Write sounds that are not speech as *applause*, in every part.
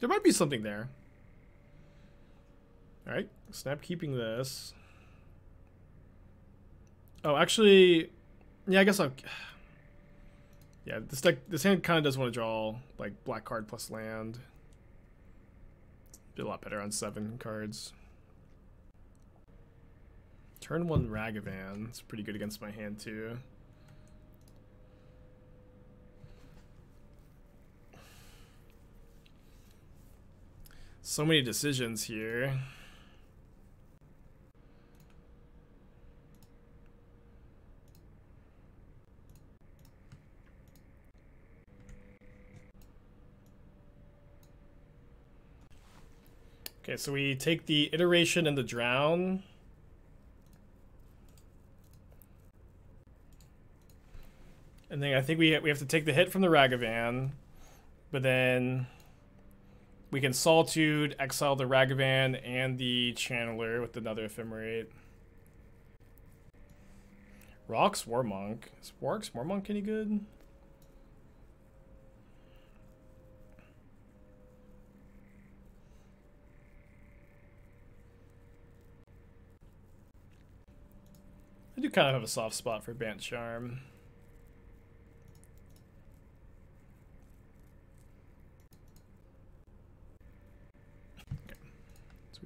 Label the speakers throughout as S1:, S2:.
S1: There might be something there. Alright, snap keeping this. Oh, actually, yeah, I guess I'll... *sighs* Yeah, this deck, this hand kind of does want to draw, like, black card plus land. Be a lot better on seven cards. Turn one Ragavan. It's pretty good against my hand, too. So many decisions here. Okay, so we take the iteration and the drown. And then I think we we have to take the hit from the Ragavan, but then we can Solitude, exile the Ragavan and the Channeler with another Ephemerate. Rocks Warmonk. Is Rocks Warmonk any good? I do kind of have a soft spot for Bant Charm.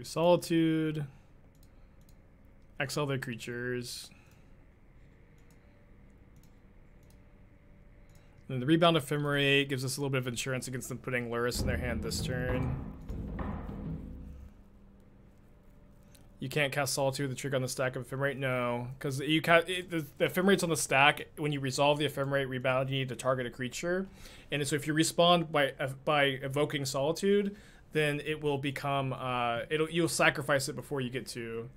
S1: We Solitude, exile their creatures. And then the Rebound Ephemerate gives us a little bit of insurance against them putting Lurrus in their hand this turn. You can't cast Solitude, the trigger on the stack of Ephemerate? No, because you ca the, the Ephemerate's on the stack. When you resolve the Ephemerate rebound, you need to target a creature. And so if you respond by uh, by evoking Solitude, then it will become, uh, it'll you'll sacrifice it before you get to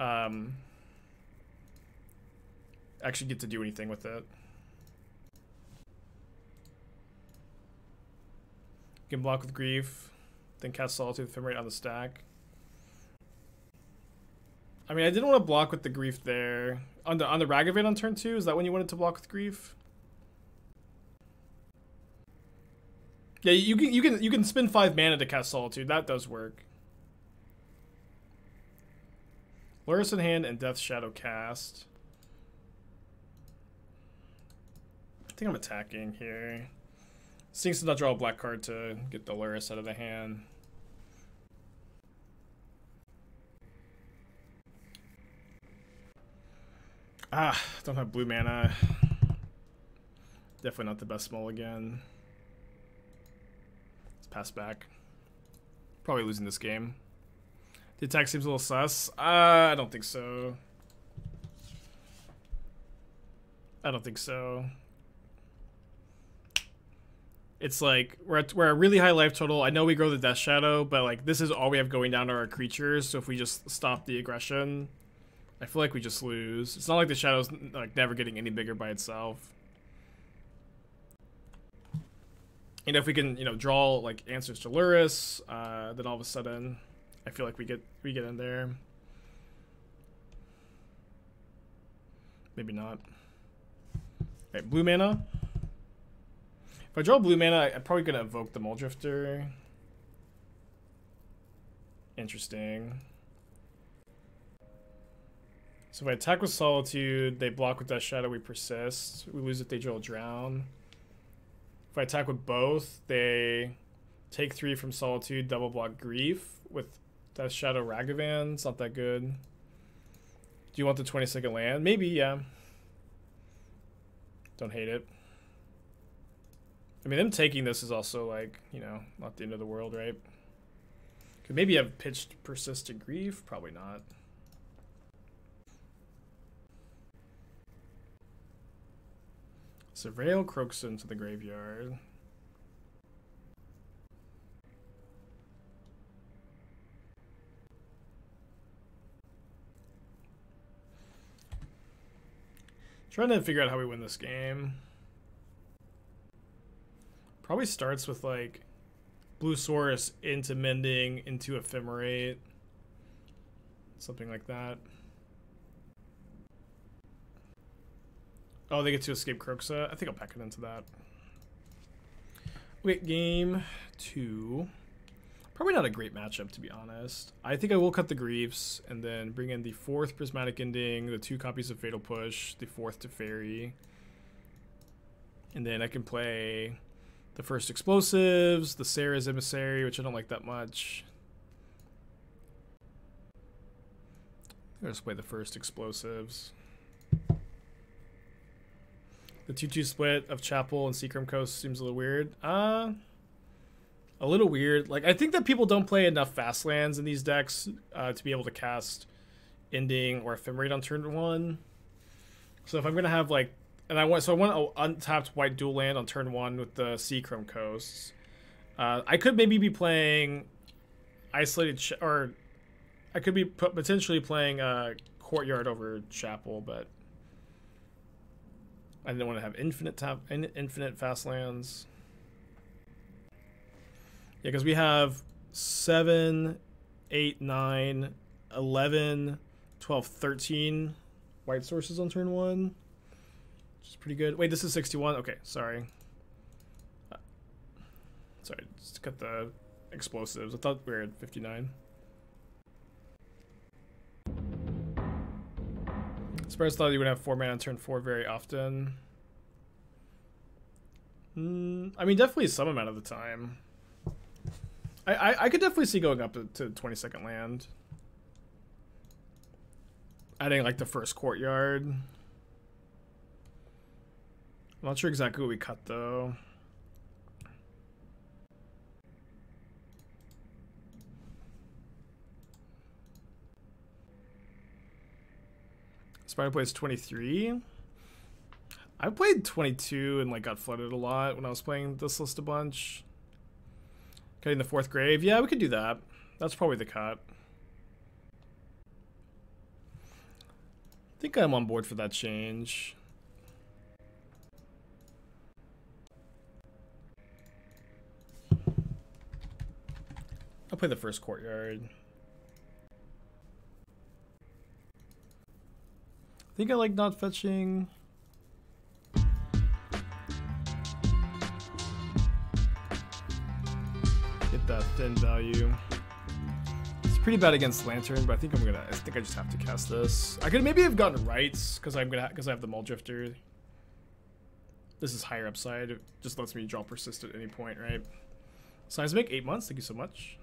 S1: um, actually get to do anything with it. You can block with Grief, then cast Solitude, Ephemerate on the stack. I mean, I didn't want to block with the grief there. On the on the Ragavan on turn two, is that when you wanted to block with grief? Yeah, you can you can you can spend five mana to cast Solitude. That does work. Lurrus in hand and Death Shadow cast. I think I'm attacking here. Stinks to not draw a black card to get the Lurrus out of the hand. Ah, don't have blue mana. Definitely not the best mulligan. Let's pass back. Probably losing this game. The attack seems a little sus. Uh, I don't think so. I don't think so. It's like we're at, we're a really high life total. I know we grow the Death Shadow, but like this is all we have going down to our creatures. So if we just stop the aggression, I feel like we just lose. It's not like the shadow's like never getting any bigger by itself. You know, if we can, you know, draw like answers to Lurrus, uh, then all of a sudden, I feel like we get we get in there. Maybe not. Right, blue mana. If I draw blue mana, I'm probably gonna evoke the Mulldrifter. Interesting. So if I attack with Solitude, they block with Death Shadow, we persist. We lose if they draw Drown. I attack with both, they take three from Solitude, double block Grief with Death Shadow Ragavan. It's not that good. Do you want the 20 second land? Maybe, yeah. Don't hate it. I mean, them taking this is also like, you know, not the end of the world, right? Could maybe have pitched Persistent Grief? Probably not. Surveil Kroxa to the graveyard. Trying to figure out how we win this game. Probably starts with like Blue Source into Mending into Ephemerate. Something like that. Oh, they get to escape Kroxa. I think I'll pack it into that. Wait, game two. Probably not a great matchup, to be honest. I think I will cut the Griefs and then bring in the fourth Prismatic Ending, the two copies of Fatal Push, the fourth Teferi. And then I can play the first Explosives, the Serra's Emissary, which I don't like that much. Just play the first Explosives. The 2-2 split of Chapel and Seachrome Coast seems a little weird. Uh, a little weird. Like I think that people don't play enough fast lands in these decks uh, to be able to cast ending or ephemerate on turn one. So if I'm gonna have like, and I want so I want an untapped white dual land on turn one with the Seachrome coasts. Uh, I could maybe be playing isolated or I could be potentially playing uh, courtyard over chapel, but I didn't want to have infinite tap infinite fast lands. Yeah, because we have 7, 8, 9, 11, 12, 13 white sources on turn 1. Which is pretty good. Wait, this is 61? Okay, sorry. Uh, sorry, just cut the explosives. I thought we were at 59. Spurs thought you would have 4 mana on turn 4 very often. Mm, I mean, definitely some amount of the time. I, I, I could definitely see going up to, to 20 second land. Adding like the first courtyard. I'm not sure exactly what we cut though. Spider plays 23. I played 22 and like got flooded a lot when I was playing this list a bunch. Cutting the fourth grave. Yeah, we could do that. That's probably the cut. I think I'm on board for that change. I'll play the first courtyard. Think I like not fetching. Get that thin value. It's pretty bad against Lantern, but I think I'm gonna. I think I just have to cast this. I could maybe have gotten Rites because I'm gonna because I have the Mulldrifter. This is higher upside. It just lets me draw persist at any point, right? Seismic, eight months. Thank you so much.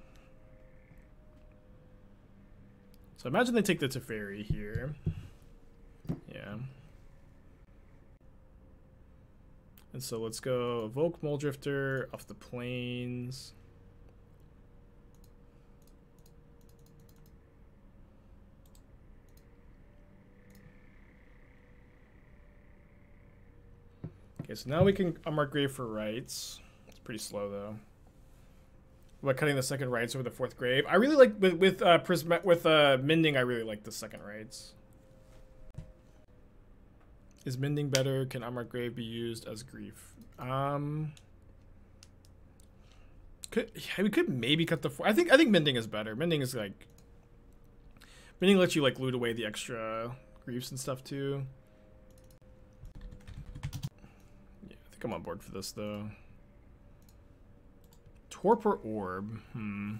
S1: So imagine they take the Teferi here. Yeah. And so let's go evoke Mulldrifter off the plains. Okay, so now we can unmark grave for Rites. It's pretty slow though. But cutting the second Rites over the fourth grave. I really like with with uh, Prism with uh, mending. I really like the second Rites. Is mending better? Can unmarked grave be used as grief? Um, could yeah, we could maybe cut the four. I think I think mending is better. Mending is like mending lets you like loot away the extra griefs and stuff too. Yeah, I think I'm on board for this, though. Torpor Orb. Hmm.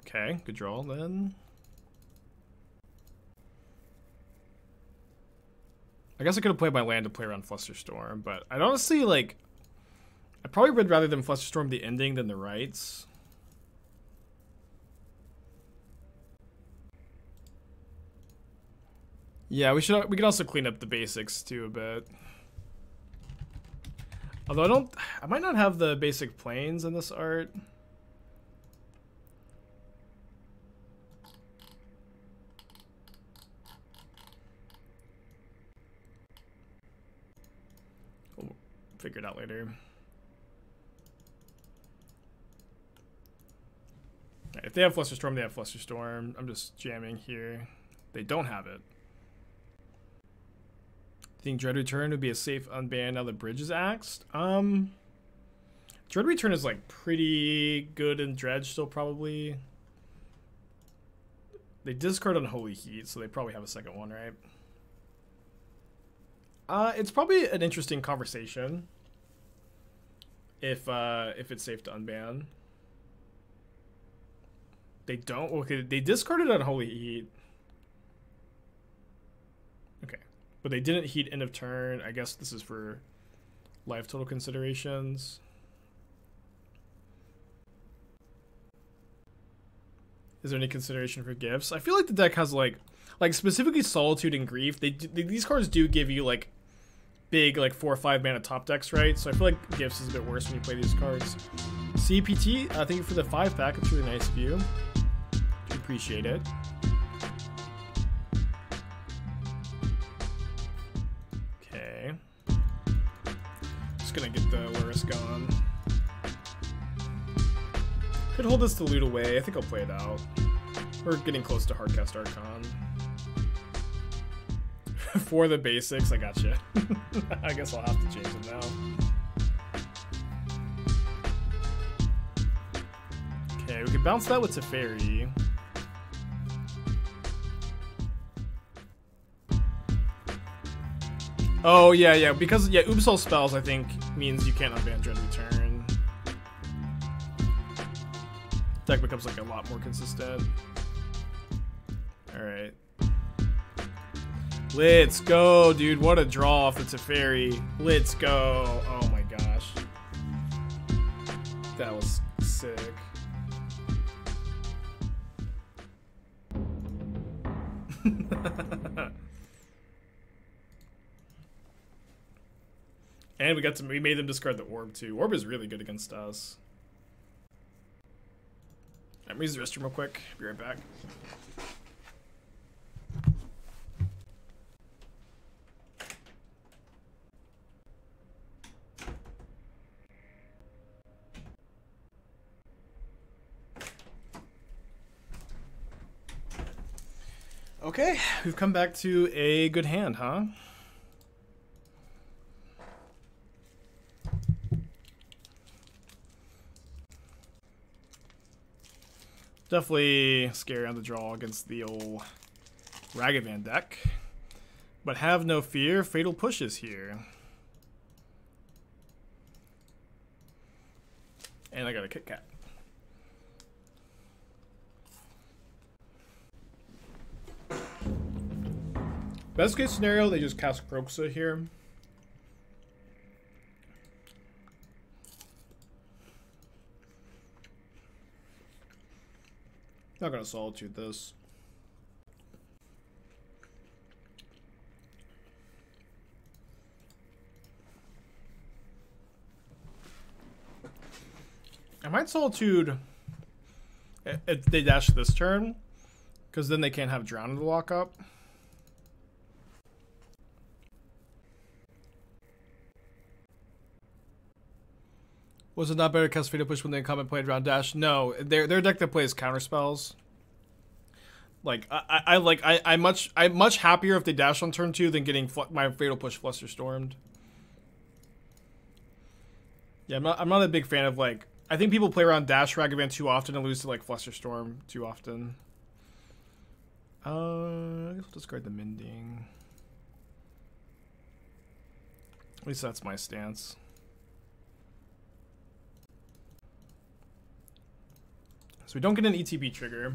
S1: Okay, good draw then. I guess I could have played my land to play around Flusterstorm, but I'd honestly, like... I probably would rather than Flusterstorm the ending than the Rites. Yeah, we should we can also clean up the basics too a bit. Although I don't, I might not have the basic plains in this art. We'll figure it out later. If they have Flusterstorm, they have Flusterstorm. I'm just jamming here. They don't have it think Dread Return would be a safe unban now the bridge is axed? Um, Dread Return is like pretty good in Dredge still probably. They discard Unholy Heat, so they probably have a second one, right? Uh, it's probably an interesting conversation if uh, if it's safe to unban. They don't. Okay, they discarded Unholy Heat. Okay, but they didn't heat end of turn. I guess this is for life total considerations. Is there any consideration for gifts? I feel like the deck has like, like specifically Solitude and Grief. They, they these cards do give you like big like four or five mana top decks, right? So I feel like gifts is a bit worse when you play these cards. CPT, uh, thank you for the five pack. It's really nice of you. Appreciate it. Okay. Just gonna get the Lurrus going. Could hold this to loot away. I think I'll play it out. We're getting close to Hardcast Archon. *laughs* For the basics, I got gotcha. You. *laughs* I guess I'll have to change them now. Okay, we can bounce that with Teferi. Oh, yeah, yeah, because, yeah, Ubisoft spells, I think, means you can't unban Dread Return. deck becomes like a lot more consistent. Alright. Let's go, dude. What a draw a fairy. Let's go. Oh my gosh. That was sick. *laughs* and we got to we made them discard the orb too. Orb is really good against us. I'm gonna use the restroom real quick. Be right back. Okay, we've come back to a good hand, huh? Definitely scary on the draw against the old Ragavan deck. But have no fear, Fatal Push is here. And I got a Kit Kat. Best case scenario, they just cast Kroxa here. Not gonna solitude this. I might solitude eh, if they dash this turn, because then they can't have drown in the Was it not better to cast Fatal Push when they come and play around dash? No, their their deck that plays counter spells. Like I, I like I I much I'm much happier if they dash on turn two than getting my Fatal Push Fluster Stormed. Yeah, I'm not I'm not a big fan of like I think people play around dash Ragavan too often and lose to like Flusterstorm too often. Uh, I guess I'll discard the Mending. At least that's my stance. So we don't get an ETB trigger.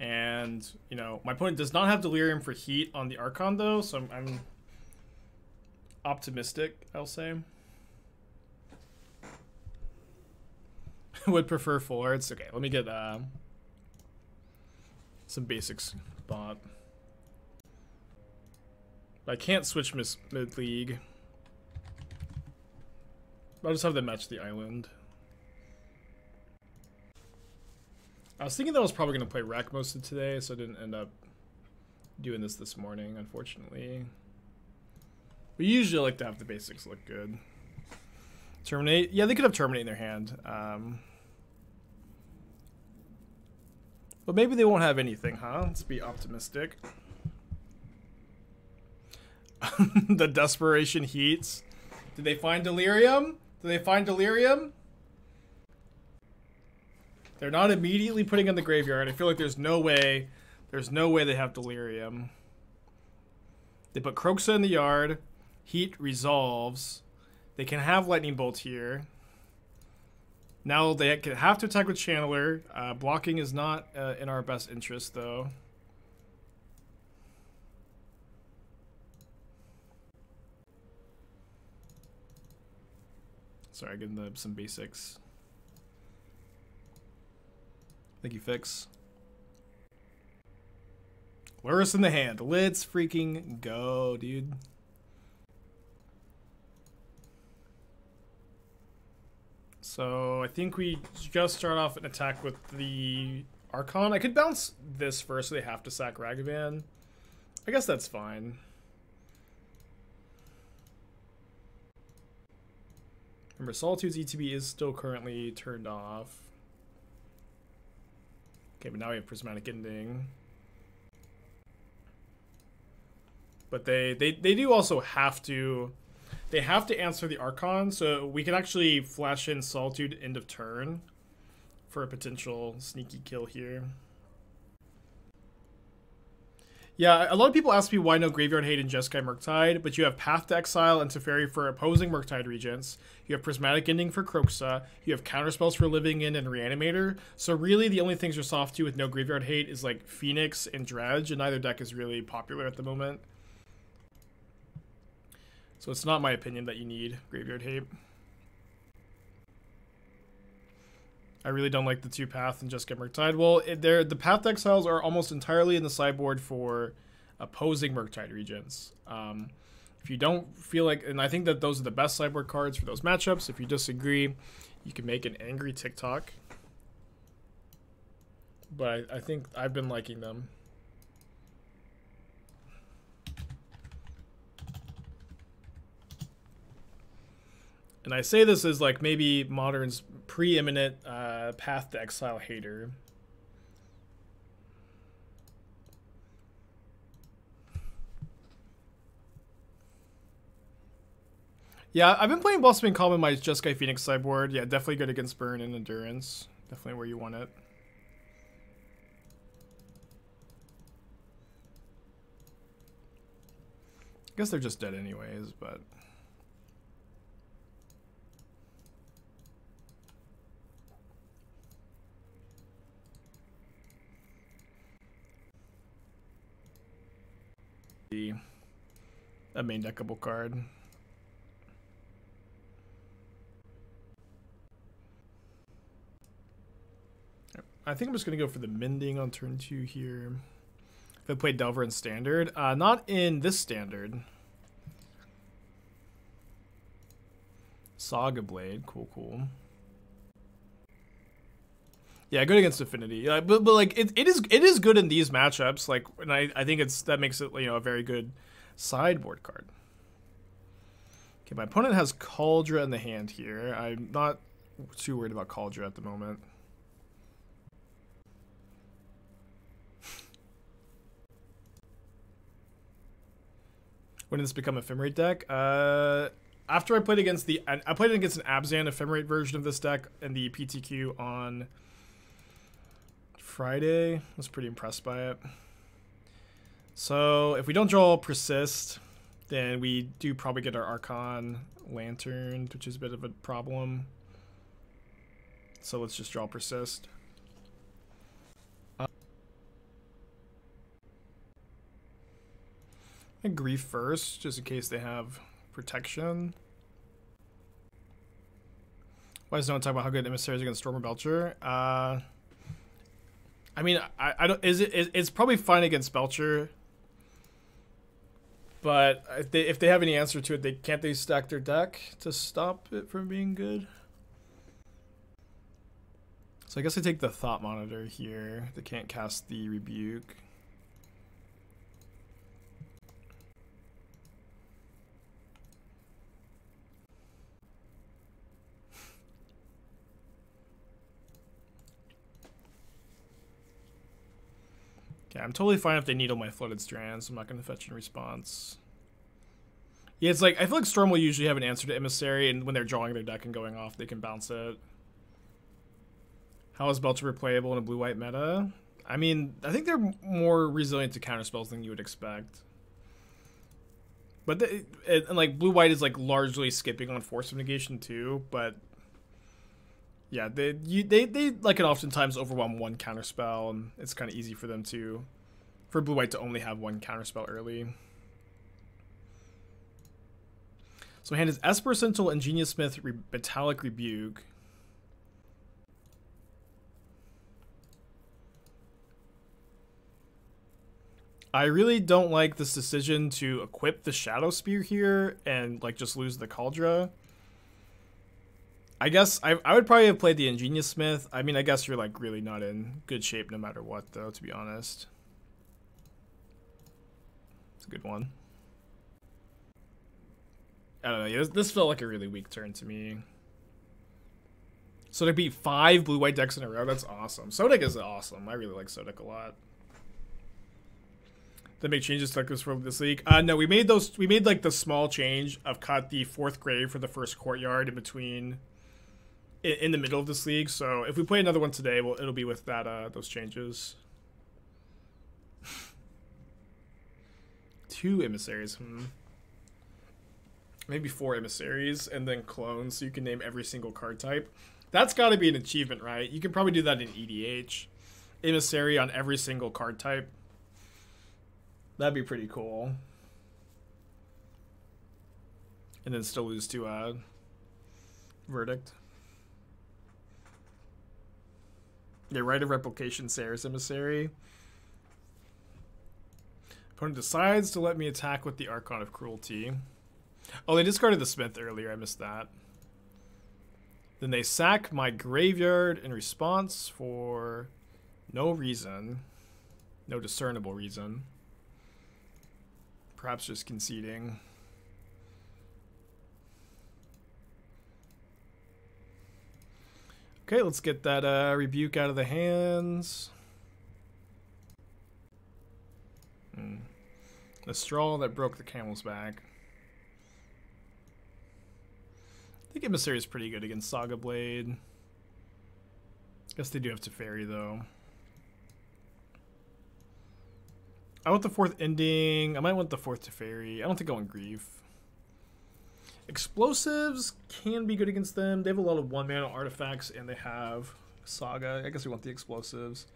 S1: And, you know, my opponent does not have Delirium for heat on the Archon, though, so I'm, I'm optimistic, I'll say. *laughs* Would prefer forwards. Okay, let me get uh, some basics bought. I can't switch mid-league. I'll just have them match the island. I was thinking that I was probably going to play Rack most of today, so I didn't end up doing this this morning, unfortunately. We usually like to have the basics look good. Terminate. Yeah, they could have Terminate in their hand. Um, but maybe they won't have anything, huh? Let's be optimistic. *laughs* the desperation heats. Did they find Delirium? Did they find Delirium? They're not immediately putting in the graveyard. I feel like there's no way, there's no way they have Delirium. They put Kroxa in the yard. Heat resolves. They can have Lightning Bolt here. Now they have to attack with Channeler. Uh, blocking is not uh, in our best interest, though. Sorry, getting the, some basics. Thank you, Fix. Lurrus in the hand. Let's freaking go, dude. So I think we just start off an attack with the Archon. I could bounce this first, so they have to sack Ragavan. I guess that's fine. Remember, Solitude's ETB is still currently turned off. Okay, but now we have Prismatic Ending. But they, they, they do also have to... They have to answer the Archon, so we can actually flash in Solitude end of turn for a potential sneaky kill here. Yeah, a lot of people ask me why no Graveyard Hate in Jeskai Murktide, but you have Path to Exile and Teferi for opposing Murktide regents. You have Prismatic Ending for Kroxa. You have Counterspells for Living End and Reanimator. So really the only things you're soft to with no Graveyard Hate is like Phoenix and Dredge, and neither deck is really popular at the moment. So it's not my opinion that you need Graveyard Hate. I really don't like the two path and Jeskai Murktide. Well, they're, the path exiles are almost entirely in the sideboard for opposing Murktide regents. Um, if you don't feel like, and I think that those are the best sideboard cards for those matchups. If you disagree, you can make an angry TikTok. But I, I think I've been liking them. And I say this as like maybe Modern's preeminent uh, Path to Exile hater. Yeah, I've been playing Blossoming Calm in my Jeskai Phoenix sideboard. Yeah, definitely good against Burn and Endurance. Definitely where you want it. I guess they're just dead anyways, but... a main deckable card. I think I'm just going to go for the Mending on turn two here. If I play Delver in Standard. Uh, not in this Standard. Saga Blade. Cool, cool. Yeah, good against Affinity. But, but like it, it is it is good in these matchups. Like and I, I think it's that makes it you know a very good sideboard card. Okay, my opponent has Kaldra in the hand here. I'm not too worried about Kaldra at the moment. *laughs* when did this become ephemerate deck? Uh, after I played against the I played against an Abzan ephemerate version of this deck in the PTQ on Friday. I was pretty impressed by it. So if we don't draw Persist, then we do probably get our Archon Lantern, which is a bit of a problem. So let's just draw Persist. Uh, and Grief first, just in case they have protection. Why does no one talk about how good emissaries against Stormer Belcher? Uh, I mean, I, I don't. Is it? Is, it's probably fine against Belcher. But if they, if they have any answer to it, they can't they stack their deck to stop it from being good. So I guess I take the Thought Monitor here. They can't cast the Rebuke. Okay, I'm totally fine if they needle my flooded strands. I'm not going to fetch in response. Yeah, it's like, I feel like Storm will usually have an answer to Emissary, and when they're drawing their deck and going off, they can bounce it. How is Belcher replayable in a blue-white meta? I mean, I think they're more resilient to counterspells than you would expect. But, the, and like, blue-white is like largely skipping on Force of Negation too, but Yeah, they you, they they like it oftentimes overwhelm one counter spell, and it's kind of easy for them to, for blue white to only have one counter spell early. So hand is Esper Sentinel, Ingenious Smith, Re Metallic Rebuke. I really don't like this decision to equip the Shadow Spear here and like just lose the Kaldra. I guess I, I would probably have played the Ingenious Smith. I mean, I guess you're like really not in good shape no matter what though, to be honest. It's a good one. I don't know. This, felt like a really weak turn to me. So to beat five blue-white decks in a row, that's awesome. Sodic is awesome. I really like Sodic a lot. They make changes to this for this league. Uh, no, we made those. We made like the small change of cut the fourth grave for the first courtyard in between, in, in the middle of this league. So if we play another one today, well, it'll be with that uh, those changes. *laughs* Two emissaries. Hmm maybe four emissaries and then clones so you can name every single card type. That's got to be an achievement, right? You can probably do that in EDH. Emissary on every single card type. That'd be pretty cool. And then still lose to uh, Verdict. Yeah, Rite of Replication, Serra's Emissary. Opponent decides to let me attack with the Archon of Cruelty. Oh, they discarded the Smith earlier. I missed that. Then they sack my graveyard in response for no reason. No discernible reason. Perhaps just conceding. Okay, let's get that uh, rebuke out of the hands. Hmm. The straw that broke the camel's back. I think Emissary is pretty good against Saga Blade. Guess they do have Teferi, though. I want the fourth ending. I might want the fourth Teferi. I don't think I want Grief. Explosives can be good against them. They have a lot of one-mana artifacts, and they have Saga. I guess we want the explosives.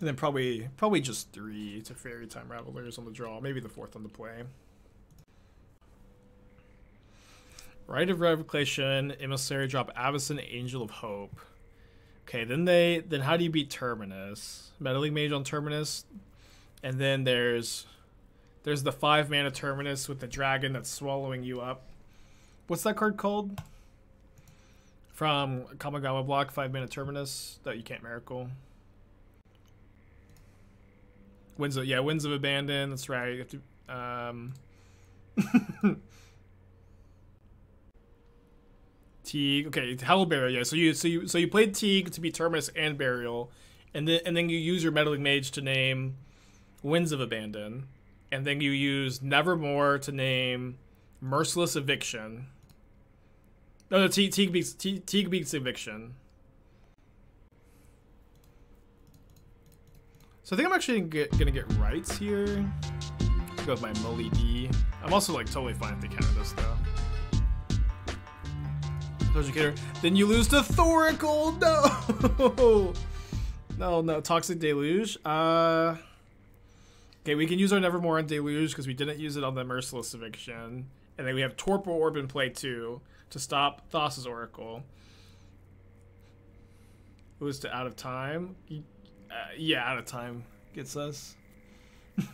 S1: And then probably probably just three Teferi Time Ravelers on the draw. Maybe the fourth on the play. Rite of Replication, Emissary drop Avacyn, Angel of Hope. Okay, then they then how do you beat Terminus? Meddling Mage on Terminus. And then there's there's the five mana Terminus with the dragon that's swallowing you up. What's that card called? From Kamigawa block, five mana Terminus that you can't miracle. Winds of yeah, Winds of Abandon, that's right. You have to um *laughs* Teague. Okay, Burial. Yeah, so you so you so you played Teague to be Terminus and Burial, and then and then you use your Meddling Mage to name Winds of Abandon, and then you use Nevermore to name Merciless Eviction. No, no, Teague, beats Teague beats Eviction. So I think I'm actually gonna get, Rites here. Go with my Mully D. I'm also like totally fine if they counter this though. Educator. Then you lose to Thoracle. *laughs* No. no, no. Toxic Deluge. Uh. Okay, we can use our Nevermore on Deluge because we didn't use it on the Merciless Eviction. And then we have Torpor Orb in play too to stop Thassa's Oracle. Lose to Out of Time. Uh, yeah, Out of Time gets us. *laughs*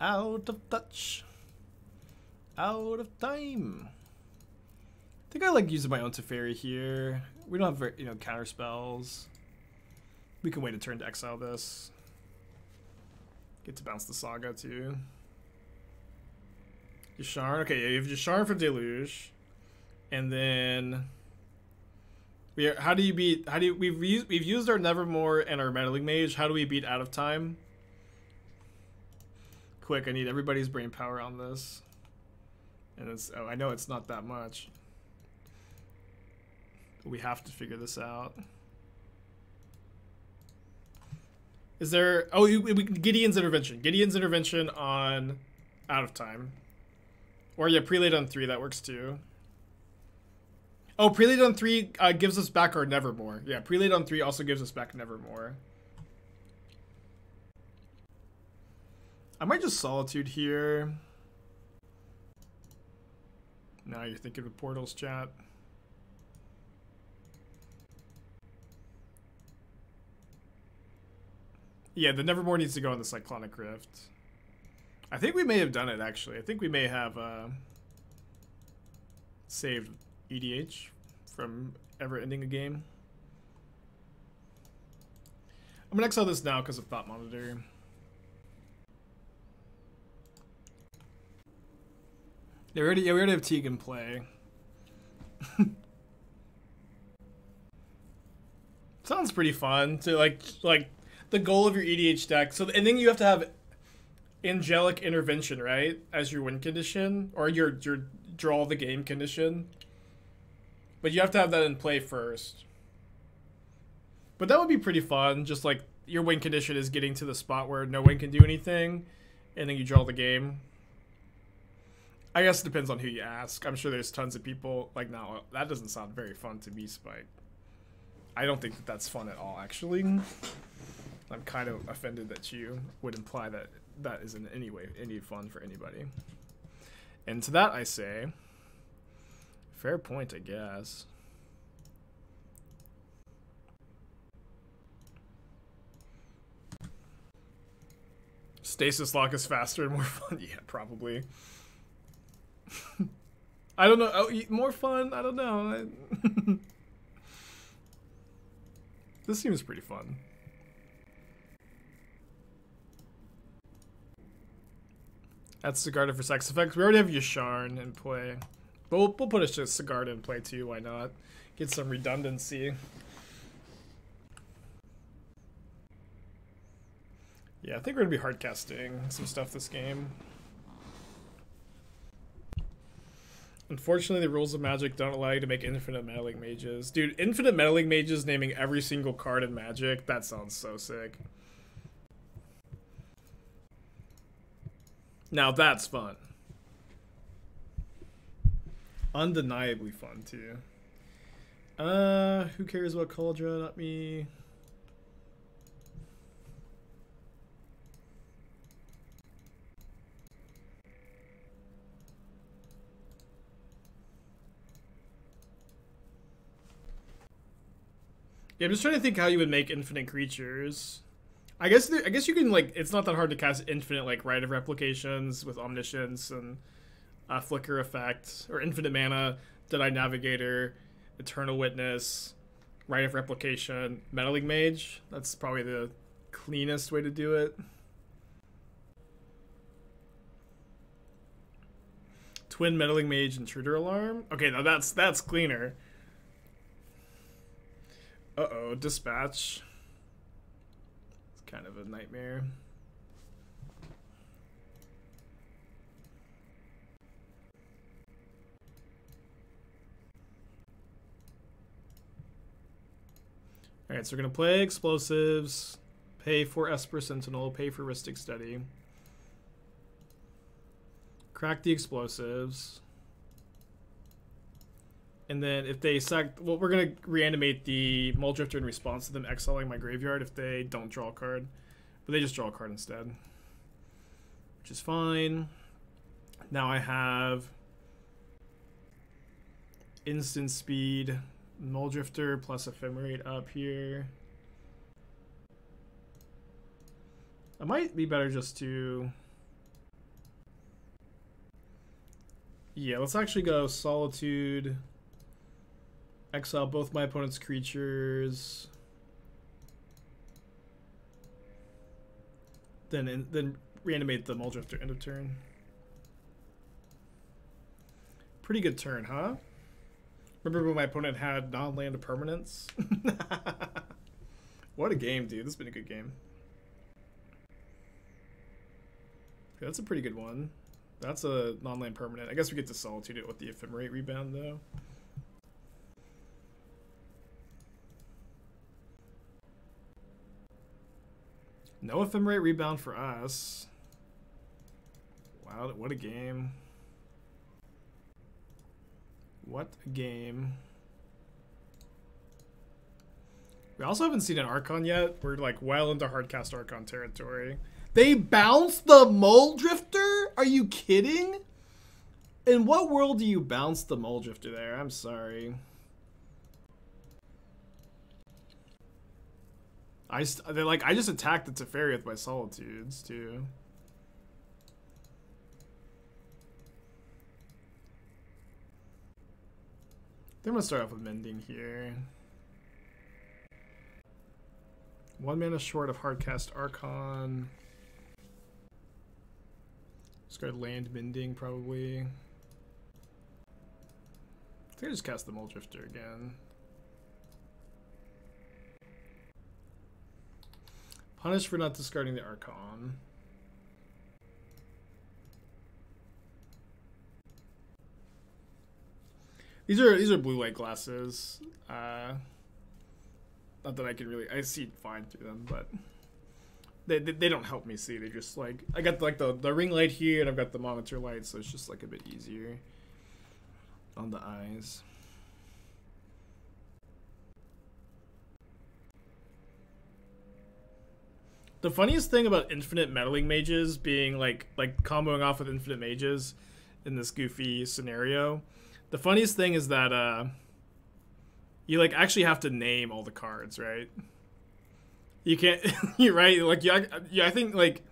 S1: out of touch. Out of time I think I like using my own Teferi here. We don't have very, you know counter spells. We can wait a turn to exile this. Get to bounce the Saga too. Yasharn. Okay, you have Yasharn for Deluge. And then we are, how do you beat how do you, we've used we've used our Nevermore and our Meddling Mage. How do we beat out of time? Quick, I need everybody's brain power on this. And it's oh I know it's not that much. We have to figure this out. Is there... Oh, Gideon's intervention. Gideon's intervention on out of time. Or yeah, prelate on three. That works too. Oh, Prelate on 3 uh, gives us back our Nevermore. Yeah, Prelate on 3 also gives us back Nevermore. I might just Solitude here. Now you're thinking of Portals chat. Yeah, the Nevermore needs to go on the Cyclonic Rift. I think we may have done it, actually. I think we may have uh, saved EDH from ever ending a game. I'm gonna exile this now because of Thought Monitor. Yeah, we already, yeah, we already have Teague in play. *laughs* Sounds pretty fun to like like the goal of your EDH deck. So and then you have to have angelic intervention, right, as your win condition or your your draw the game condition. But you have to have that in play first. But that would be pretty fun. Just like your win condition is getting to the spot where no one can do anything, and then you draw the game. I guess it depends on who you ask. I'm sure there's tons of people like, no, that doesn't sound very fun to me, Spike. I don't think that that's fun at all, actually. I'm kind of offended that you would imply that that is in any way any fun for anybody. And to that I say, fair point, I guess. Stasis lock is faster and more *laughs* fun. Yeah, probably. *laughs* I don't know. Oh, more fun? I don't know. *laughs* this seems pretty fun. That's Sigarda for sex effects. We already have Yasharn in play. But we'll, we'll put a Sigarda in play too, why not? Get some redundancy. Yeah, I think we're going to be hardcasting some stuff this game. Unfortunately, the rules of Magic don't allow you to make infinite meddling mages. Dude, infinite meddling mages naming every single card in Magic, that sounds so sick. Now that's fun. Undeniably fun, too. Uh, who cares about Kaldra? Not me. Yeah, I'm just trying to think how you would make infinite creatures. I guess I guess you can like it's not that hard to cast infinite like rite of replications with omniscience and uh, flicker effect or infinite mana, Deadeye Navigator, Eternal Witness, rite of replication, meddling mage. That's probably the cleanest way to do it. Twin meddling mage intruder alarm. Okay, now that's that's cleaner. Uh oh, dispatch. Kind of a nightmare. Alright, so we're going to play explosives, pay for Esper Sentinel, pay for Rhystic Study, crack the explosives. And then if they sack, well, we're gonna reanimate the Mulldrifter in response to them exiling my graveyard if they don't draw a card, but they just draw a card instead, which is fine. Now I have instant speed, Mulldrifter plus Ephemerate up here. I might be better just to. Yeah, let's actually go Solitude. Exile both my opponent's creatures. Then in, then reanimate the Mulldrifter end of turn. Pretty good turn, huh? Remember when my opponent had non-land permanents? *laughs* what a game, dude. This has been a good game. That's a pretty good one. That's a non-land permanent. I guess we get to Solitude it with the Ephemerate rebound, though. No ephemerate rebound for us. Wow, what a game. What a game. We also haven't seen an Archon yet. We're like well into hardcast Archon territory. They bounced the Mulldrifter? Are you kidding? In what world do you bounce the Mulldrifter there? I'm sorry. I they're like I just attacked the Teferi with my Solitudes too. They're gonna start off with Mending here. One mana short of Hardcast Archon. Got land Mending probably. I think I just cast the Mulldrifter again. Punished for not discarding the Archon. These are these are blue light glasses. Uh, not that I can really I see fine through them, but they, they, they don't help me see. They just like I got like the the ring light here, and I've got the monitor light, so it's just like a bit easier on the eyes. The funniest thing about infinite meddling mages being like like comboing off with infinite mages in this goofy scenario the funniest thing is that uh, you like actually have to name all the cards, right? You can't. *laughs* you're right. Like yeah, yeah. I think like.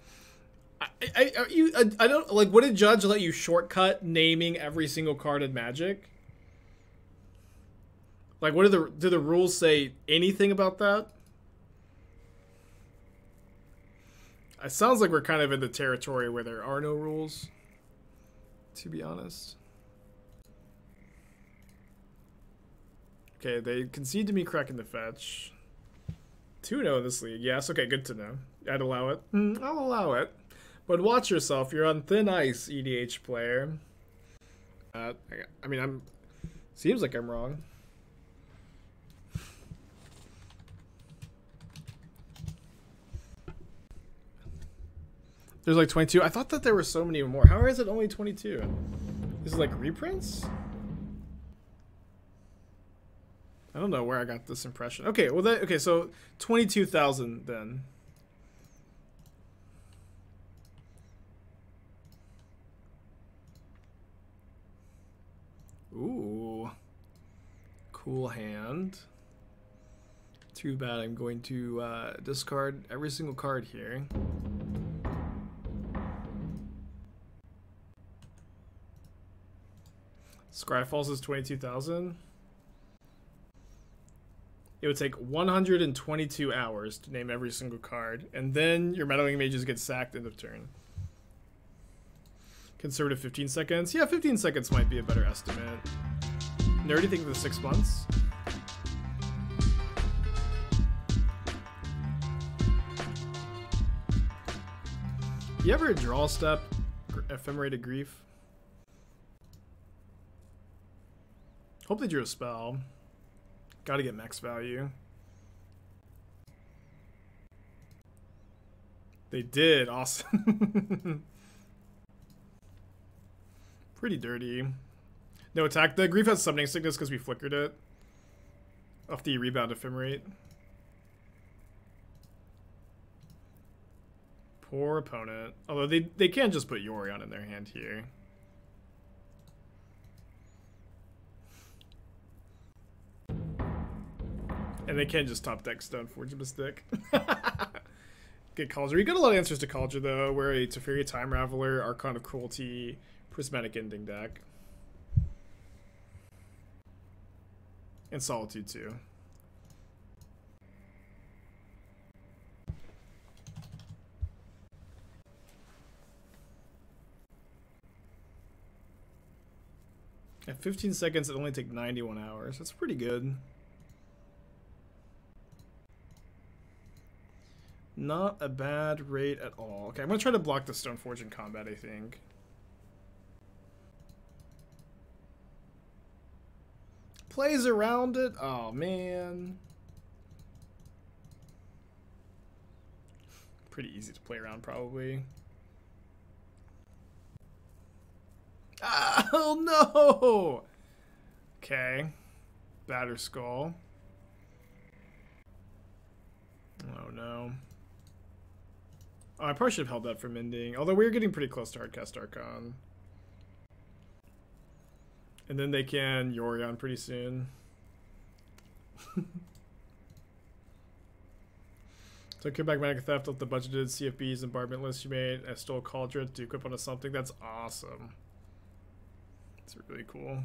S1: I, I, you, I, I don't like. Would a judge let you shortcut naming every single card in Magic? Like, what do the do the rules say anything about that? It sounds like we're kind of in the territory where there are no rules. To be honest. Okay, they concede to me cracking the fetch. 2-0 in this league. Yes, okay, good to know. I'd allow it. Mm, I'll allow it. But watch yourself. You're on thin ice, EDH player. Uh, I mean, I'm... Seems like I'm wrong. There's like 22. I thought that there were so many more. How is it only 22? Is it like reprints? I don't know where I got this impression. Okay, well that okay, so twenty two thousand then. Ooh. Cool hand. Too bad I'm going to uh, discard every single card here. Scryfall's is 22,000 it would take 122 hours to name every single card, and then your meddling mages get sacked end of turn. Conservative 15 seconds. Yeah, 15 seconds might be a better estimate. Nerdy think of the six months. You ever draw step Ephemerate Grief? Hope they drew a spell. Gotta get max value. They did. Awesome. *laughs* Pretty dirty. No attack. The Grief has summoning sickness because we flickered it. Off the rebound ephemerate. Poor opponent. Although they, they can just put Yorion in their hand here. And they can just top deck Stoneforge Mystic. *laughs* Good Kaldra. You got a lot of answers to Kaldra, though. We're a Teferi Time Raveler, Archon of Cruelty, Prismatic Ending deck. And Solitude, too. At 15 seconds, it only take 91 hours. That's pretty good. Not a bad rate at all. Okay, I'm going to try to block the Stoneforge in combat, I think. Plays around it? Oh, man. Pretty easy to play around, probably. Ah, *laughs* oh, no! Okay. Batterskull. Oh no. Oh, I probably should have held that from ending. Although we are getting pretty close to Hardcast Archon. And then they can Yorion pretty soon. Took your back Magic Theft off the budgeted CFBs and barment list you made. I stole Kaldra to equip onto something. That's awesome. It's really cool.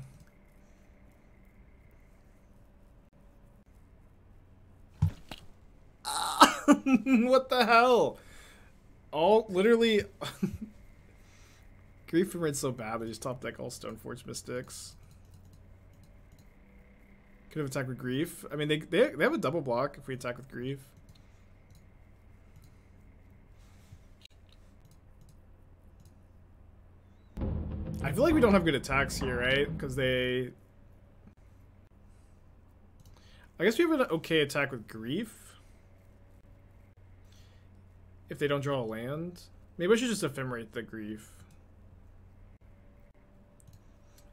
S1: *laughs* what the hell? All literally. *laughs* Grief and Red's so bad, they just top deck all Stoneforge Mystics. Could have attacked with Grief. I mean, they, they, they have a double block if we attack with Grief. I feel like we don't have good attacks here, right? Because they... I guess we have an okay attack with Grief. If they don't draw a land. Maybe I should just ephemerate the Grief.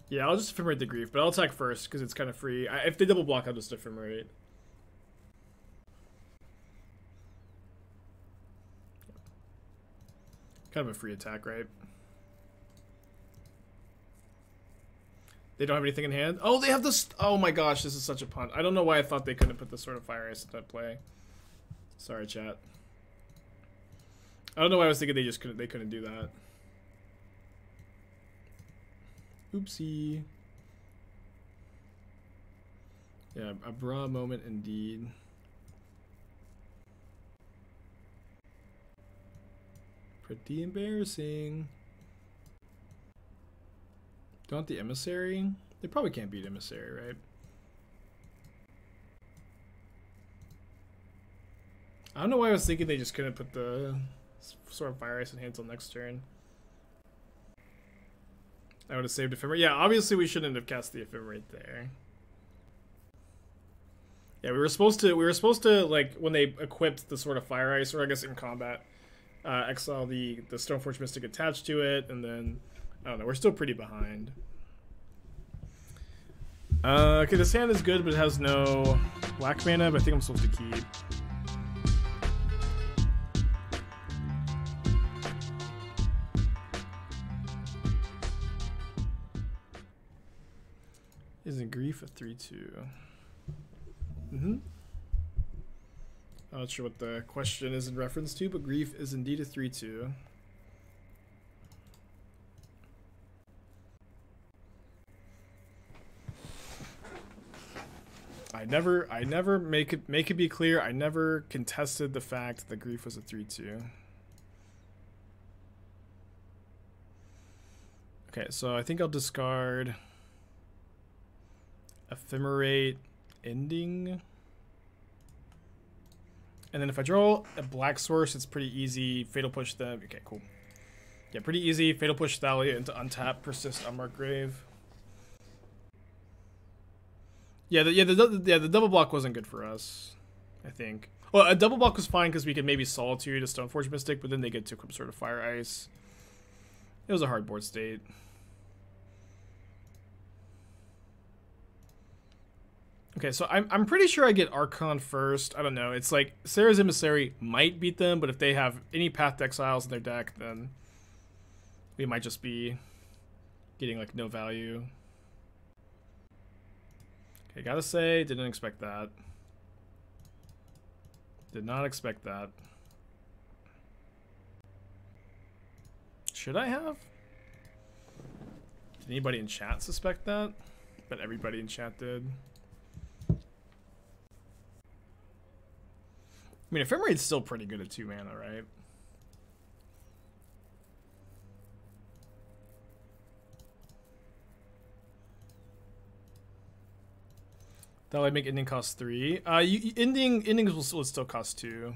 S1: Yeah, I'll just ephemerate the Grief, but I'll attack first because it's kind of free. I, if they double block, I'll just ephemerate. Kind of a free attack, right? They don't have anything in hand. Oh, they have this. Oh my gosh, this is such a punt. I don't know why I thought they couldn't put the Sword of Fire Ice in that play. Sorry, chat. I don't know why I was thinking they just couldn't. They couldn't do that. Oopsie. Yeah, a bra moment indeed. Pretty embarrassing. Don't the emissary? They probably can't beat emissary, right? I don't know why I was thinking they just couldn't put the Sword of virus hand until next turn. I would have saved Ephemerate. Yeah, obviously we shouldn't have cast the Ephemerate there. Yeah, we were supposed to, we were supposed to, like, when they equipped the Sword of Fire Ice, or I guess in combat, uh, exile the, the Stoneforge Mystic attached to it, and then, I don't know, we're still pretty behind. Uh, okay, this hand is good, but it has no black mana, but I think I'm supposed to keep. Isn't a 3 2? Mm hmm. I'm not sure what the question is in reference to, but grief is indeed a 3 2. I never, I never make it make it be clear. I never contested the fact that grief was a three-two. Okay, so I think I'll discard ephemerate ending. And then if I draw a black source, it's pretty easy. Fatal push them. Okay, cool. Yeah, pretty easy. Fatal push Thalia into untap, persist unmarked grave. Yeah, the, yeah, the, yeah, the double block wasn't good for us, I think. Well, a double block was fine because we could maybe Solitude a Stoneforge Mystic, but then they get to equip Sword of Fire Ice. It was a hard board state. Okay, so I'm, I'm pretty sure I get Archon first. I don't know. It's like Serra's Emissary might beat them, but if they have any Path to Exiles in their deck, then we might just be getting like no value. Okay, gotta say, didn't expect that. Did not expect that. Should I have? Did anybody in chat suspect that? But everybody in chat did. Mean, Ephemerate's still pretty good at 2 mana, right? That would make ending cost 3. Uh, you, ending Endings will, will still cost 2.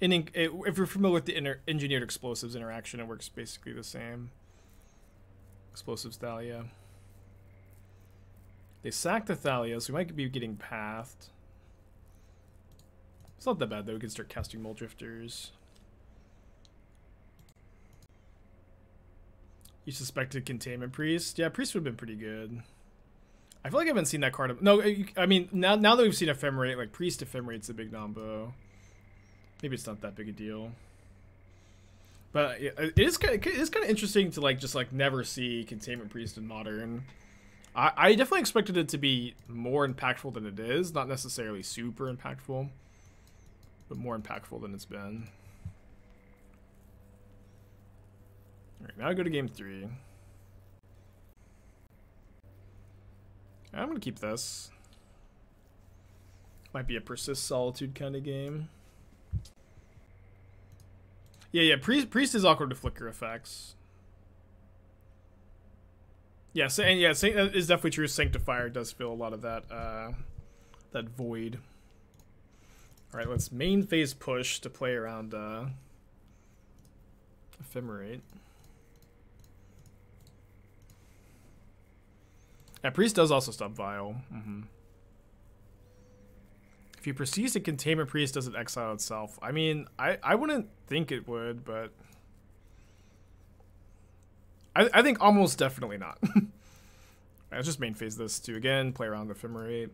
S1: Ending, it, if you're familiar with the engineered explosives interaction, it works basically the same. Explosives Thalia. They sacked the Thalia, so we might be getting pathed. It's not that bad though, we can start casting Mulldrifters. You suspected Containment Priest? Yeah, Priest would have been pretty good. I feel like I haven't seen that card. No, I mean now now that we've seen ephemerate, like priest ephemerate's a big nombo. Maybe it's not that big a deal. But it is it is kind of interesting to like just like never see containment priest in modern. I, I definitely expected it to be more impactful than it is, not necessarily super impactful, but more impactful than it's been. All right, now I go to game three. I'm gonna keep this. Might be a persist solitude kind of game. Yeah, yeah. Priest, priest is awkward to flicker effects. Yeah, so, and yeah, that is definitely true. Sanctifier does fill a lot of that uh, that void. All right, let's main phase push to play around uh, ephemerate. Yeah, priest does also stop Vial. Mm -hmm. If you proceeds to containment priest, does it exile itself? I mean, I, I wouldn't think it would, but... I, I think almost definitely not. *laughs* Let's just main phase this too again, play around the ephemerate.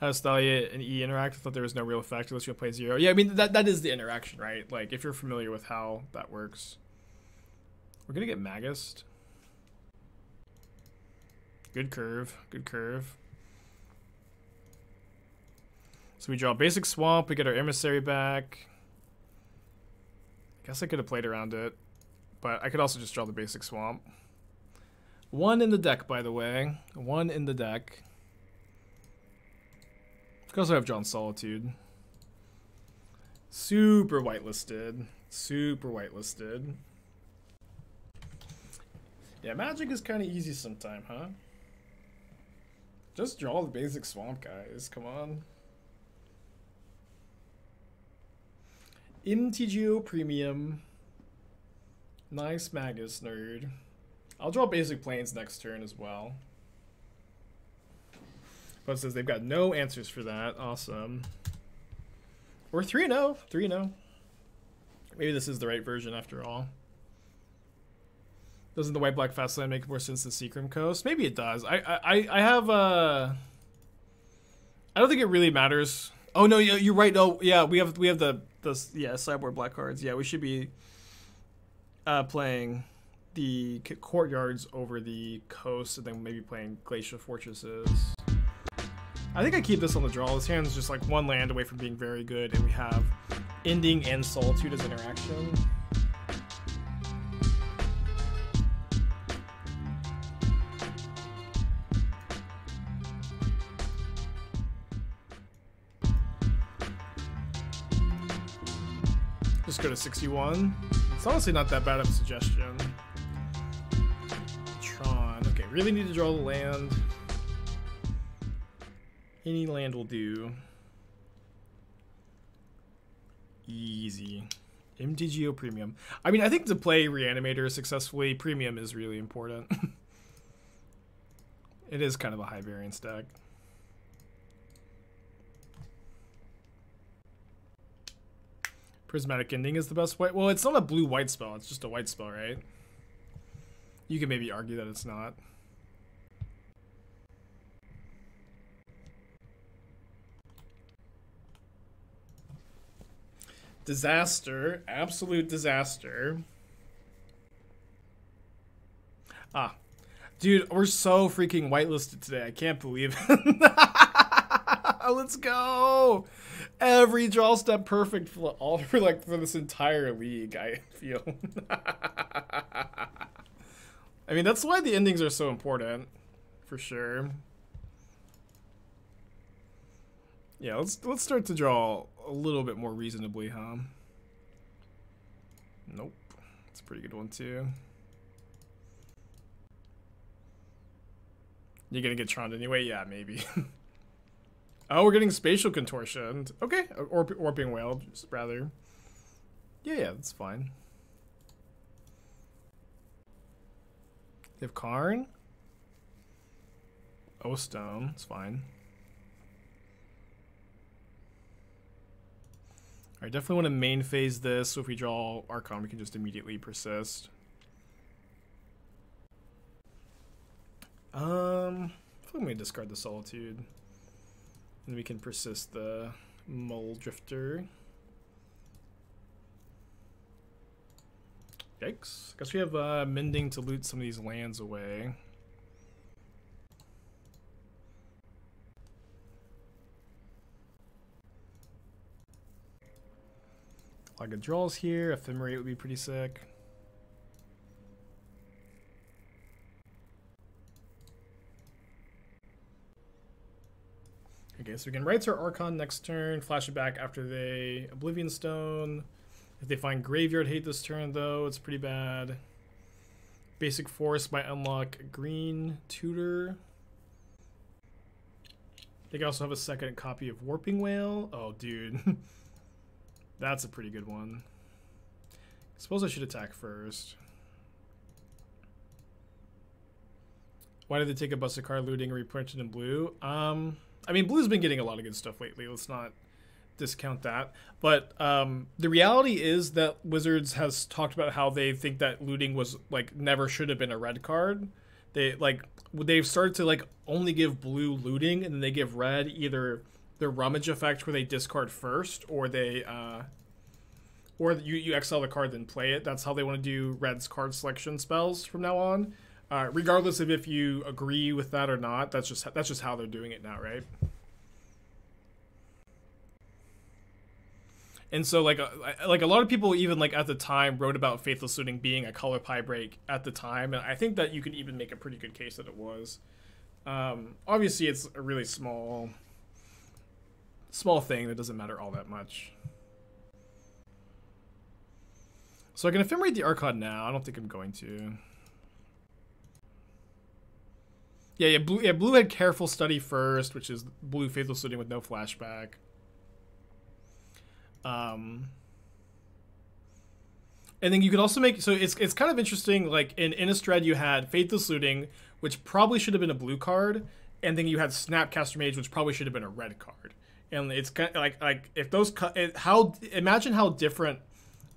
S1: How does Thalia and E interact? I thought there was no real effect unless you play zero. Yeah, I mean, that, that is the interaction, right? Like, if you're familiar with how that works. We're gonna get Magist. Good curve. Good curve. So we draw basic swamp. We get our emissary back. Guess I could have played around it. But I could also just draw the basic swamp. One in the deck, by the way. One in the deck. Because I also have drawn Solitude. Super whitelisted. Super whitelisted. Yeah, magic is kind of easy sometime, huh? Just draw the basic swamp, guys. Come on. MTGO Premium. Nice Magus nerd. I'll draw basic Plains next turn as well. But it says they've got no answers for that. Awesome. Or 3-0. 3-0. Maybe this is the right version after all. Doesn't the white black fast make more sense than Seachrome Coast? Maybe it does. I I I have uh I don't think it really matters. Oh no, you're right. Oh yeah, we have we have the the yeah sideboard black cards. Yeah, we should be uh playing the courtyards over the coast, and then maybe playing glacial fortresses. I think I keep this on the draw. This hand is just like one land away from being very good, and we have ending and solitude as interaction. To 61. It's honestly not that bad of a suggestion. Tron. Okay, really need to draw the land. Any land will do. Easy. MTGO Premium. I mean, I think to play Reanimator successfully, Premium is really important. *laughs* it is kind of a high variance deck. Prismatic Ending is the best white. Well, it's not a blue-white spell. It's just a white spell, right? You can maybe argue that it's not. Disaster. Absolute disaster. Ah. Dude, we're so freaking whitelisted today. I can't believe it. *laughs* Oh, let's go every draw step perfect for all for *laughs* like for this entire league. I feel. *laughs* I mean, that's why the endings are so important, for sure. Yeah, let's let's start to draw a little bit more reasonably, huh? Nope, it's a pretty good one too. You're gonna get Tron anyway? Yeah, maybe. *laughs* Oh, we're getting spatial contortion. Okay, or Warping Wail, rather. Yeah, yeah, that's fine. They have Karn. O stone, it's fine. I definitely want to main phase this, so if we draw Archon, we can just immediately persist. Um, I think we discard the Solitude. And we can persist the Mulldrifter. Yikes. Guess we have uh, Mending to loot some of these lands away. Like a draws here, Ephemerate would be pretty sick. Okay, so we can Rite our Archon next turn, flash it back after they Oblivion Stone. If they find Graveyard Hate this turn, though, it's pretty bad. Basic Force might unlock Green Tutor. They can also have a second copy of Warping Wail. Oh, dude. *laughs* That's a pretty good one. I suppose I should attack first. Why did they take a busted card looting and reprint it in blue? Um, I mean, blue's been getting a lot of good stuff lately. Let's not discount that. But um, the reality is that Wizards has talked about how they think that looting was like never should have been a red card. They like they've started to like only give blue looting, and then they give red either the rummage effect where they discard first, or they uh, or you you exile the card then play it. That's how they want to do red's card selection spells from now on. Uh, regardless of if you agree with that or not, that's just that's just how they're doing it now, right? And so like uh, like a lot of people even like at the time wrote about faithless looting being a color pie break at the time, and I think that you could even make a pretty good case that it was. Um, obviously, it's a really small small thing that doesn't matter all that much. So I can ephemerate the Archon now. I don't think I'm going to. Yeah, yeah, blue, yeah, blue had careful study first, which is blue faithful looting with no flashback. Um, and then you could also make so it's it's kind of interesting. Like in Innistrad, you had faithless looting, which probably should have been a blue card, and then you had Snapcaster Mage, which probably should have been a red card. And it's kind of like like if those how imagine how different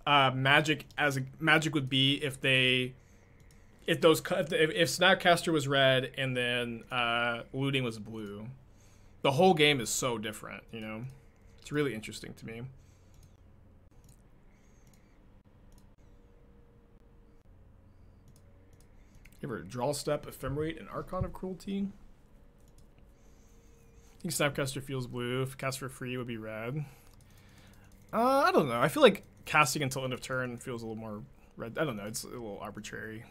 S1: uh, Magic as a, Magic would be if they if those if, if Snapcaster was red and then uh, looting was blue, the whole game is so different. You know, it's really interesting to me. Give her a draw step, ephemerate, and Archon of Cruelty. I think Snapcaster feels blue. If cast for free would be red. Uh, I don't know. I feel like casting until end of turn feels a little more red. I don't know. It's a little arbitrary.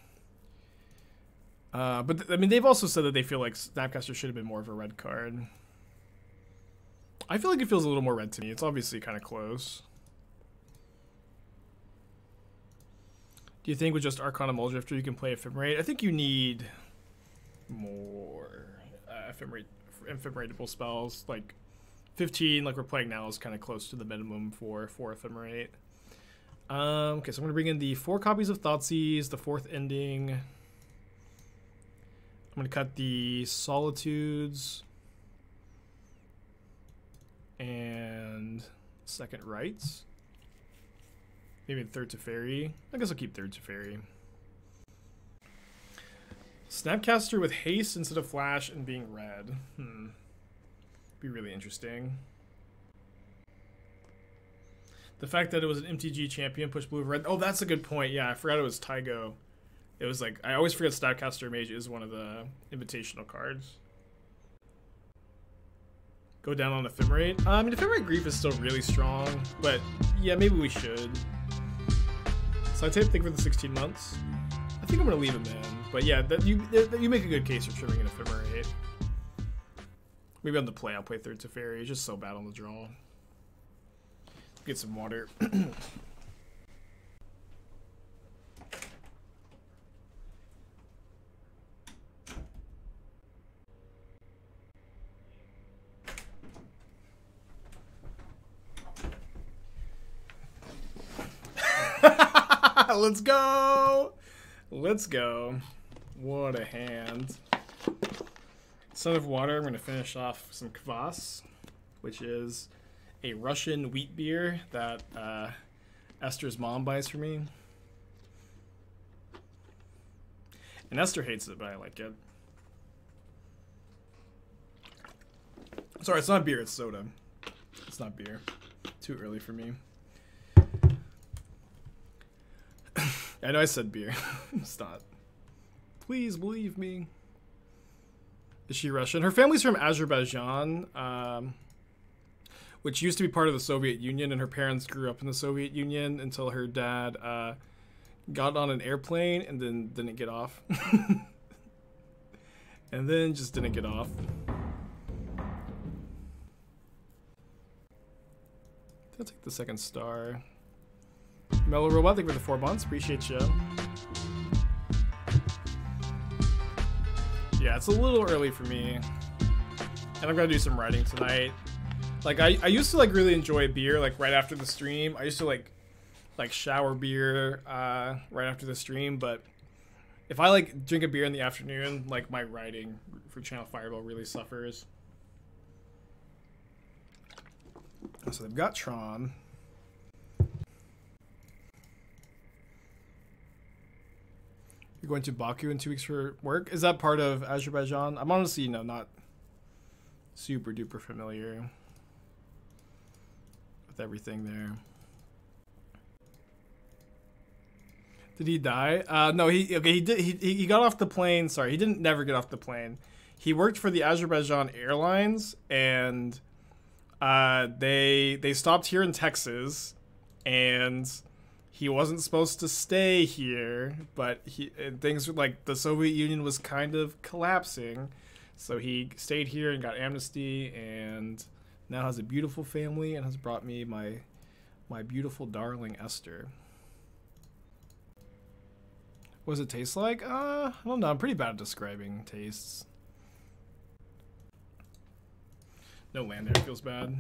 S1: Uh, but I mean, they've also said that they feel like Snapcaster should have been more of a red card. I feel like it feels a little more red to me. It's obviously kind of close. Do you think with just Arcana Mulldrifter you can play Ephemerate? I think you need more uh, ephemerate, spells. Like 15, like we're playing now, is kind of close to the minimum for, for Ephemerate. Um, okay, so I'm going to bring in the four copies of Thoughtseize, the fourth ending. I'm going to cut the Solitudes and second Rites. Maybe third Teferi. I guess I'll keep third Teferi. Snapcaster with haste instead of flash and being red. Hmm. Be really interesting. The fact that it was an MTG champion push blue red. Oh, that's a good point. Yeah, I forgot it was Tiago. It was like I always forget Snapcaster Mage is one of the invitational cards. Go down on Ephemerate. Um, I mean, Ephemerate Grief is still really strong, but yeah, maybe we should. So I take think for the 16 months. I think I'm gonna leave him in, but yeah, that, you that, you make a good case for trimming an Ephemerate. Maybe on the play I'll play Third Teferi. It's just so bad on the draw. Get some water. *clears throat* Let's go. Let's go. What a hand. Instead of water, I'm going to finish off some kvass, which is a Russian wheat beer that uh, Esther's mom buys for me. And Esther hates it, but I like it. Sorry, it's not beer, it's soda. It's not beer. Too early for me. I know I said beer. *laughs* it's not. Please believe me. Is she Russian? Her family's from Azerbaijan, um, which used to be part of the Soviet Union, and her parents grew up in the Soviet Union until her dad uh, got on an airplane and then didn't get off. *laughs* and then just didn't get off. I'll take the second star. Mellow Robot, thank you for the four months. Appreciate you. Yeah, it's a little early for me. And I'm gonna do some writing tonight. Like I, I used to like really enjoy beer like right after the stream. I used to like like shower beer uh, right after the stream, but if I like drink a beer in the afternoon, like my writing for Channel Fireball really suffers. So they've got Tron. You're going to Baku in two weeks for work. Is that part of Azerbaijan? I'm honestly, you know, not super duper familiar with everything there. Did he die? Uh, no, he okay. He did. He he got off the plane. Sorry, he didn't never get off the plane. He worked for the Azerbaijan Airlines, and uh, they they stopped here in Texas, and he wasn't supposed to stay here. But he things were like the Soviet Union was kind of collapsing, so he stayed here and got amnesty, and now has a beautiful family and has brought me my my beautiful darling Esther. What does it taste like? Uh, I don't know. I'm pretty bad at describing tastes. No land there feels bad.